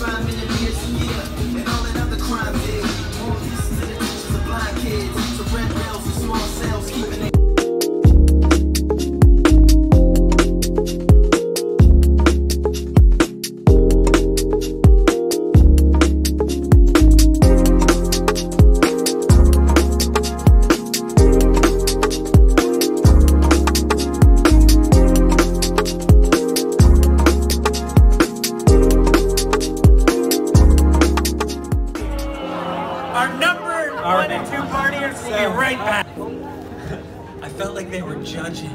Five million years a year, and all that other crime did. All this is in the of blind kids, to red rails and small Our number one and two partiers will be right back. I felt like they were judging.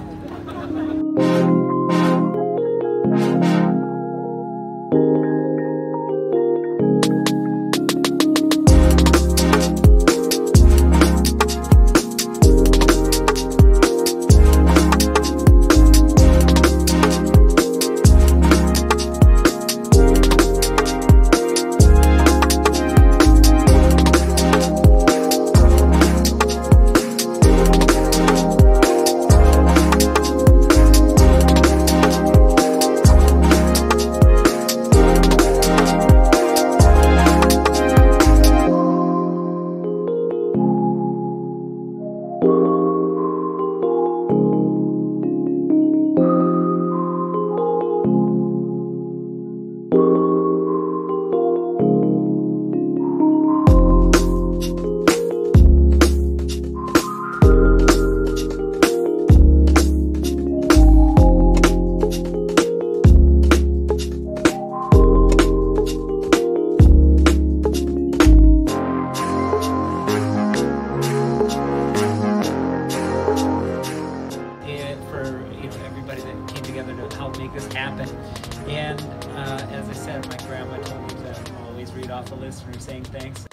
You know everybody that came together to help make this happen. And uh, as I said, my grandma told me to always read off a list when you're saying thanks.